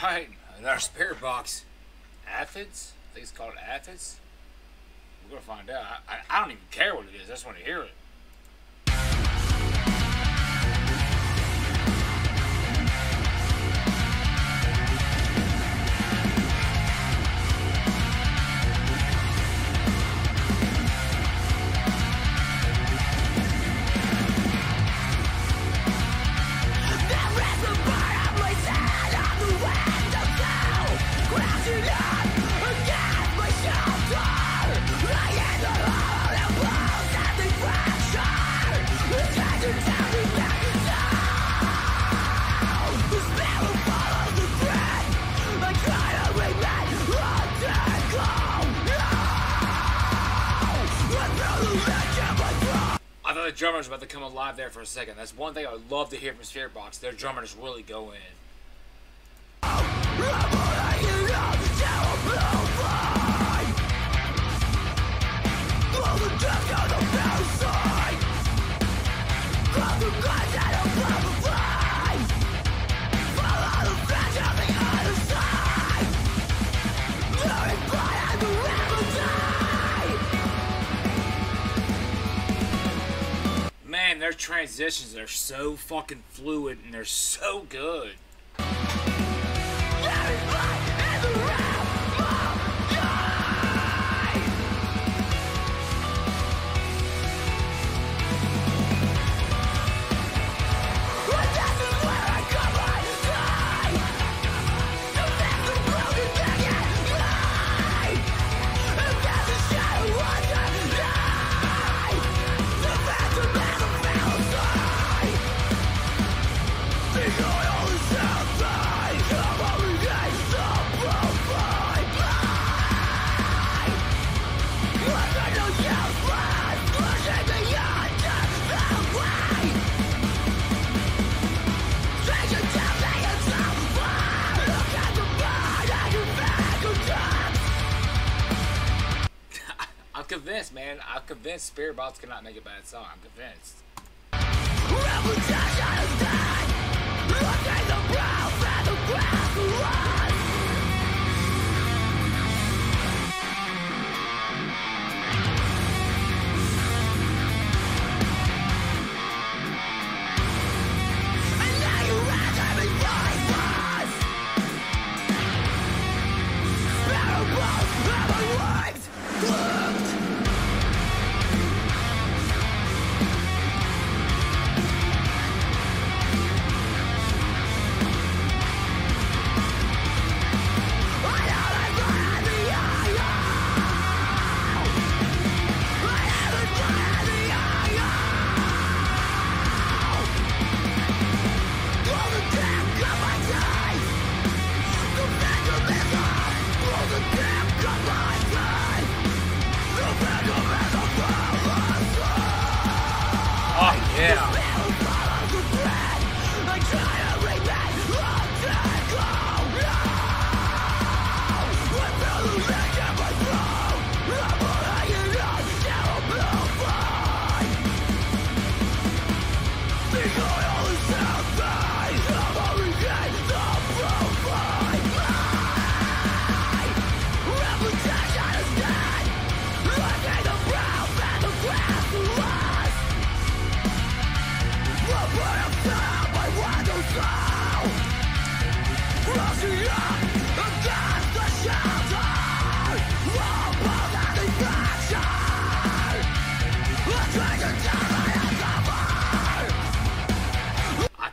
Alright, another Spiritbox. Aphids? I think it's called aphids. We're gonna find out. I, I, I don't even care what it is. I just want to hear it. The drummer was about to come alive there for a second. That's one thing I would love to hear from Spiritbox. Their drummer really go in. Man, their transitions are so fucking fluid and they're so good. I'm man. I'm convinced Spiritbox cannot make a bad song. I'm convinced. Oh,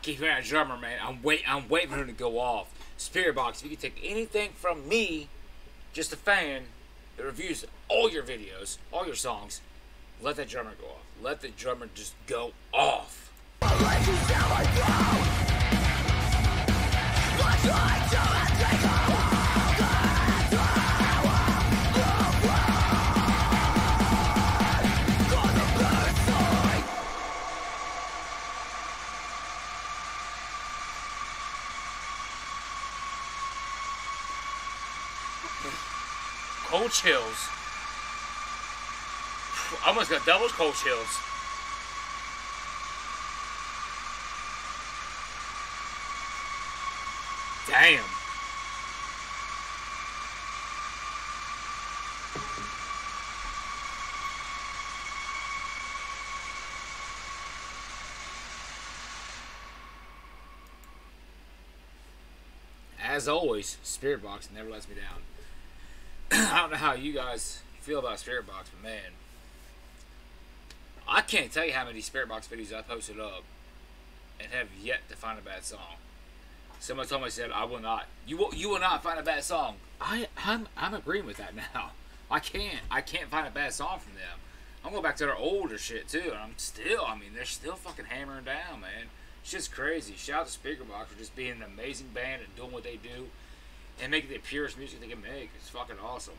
keep hearing a drummer, man. I'm wait. I'm waiting for him to go off. Spiritbox. If you could take anything from me, just a fan that reviews all your videos, all your songs, let that drummer go off. Let the drummer just go off. Cold chills. I almost got double cold chills. Damn. As always, Spiritbox never lets me down. I don't know how you guys feel about Spiritbox, but man, I can't tell you how many Spiritbox videos I posted up and have yet to find a bad song. Someone told me said I will not. You will. You will not find a bad song. I I'm I'm agreeing with that now. I can't. I can't find a bad song from them. I'm going back to their older shit too, and I'm still. I mean, they're still fucking hammering down, man. It's just crazy. Shout out to Spiritbox for just being an amazing band and doing what they do, and make the purest music they can make. It's fucking awesome.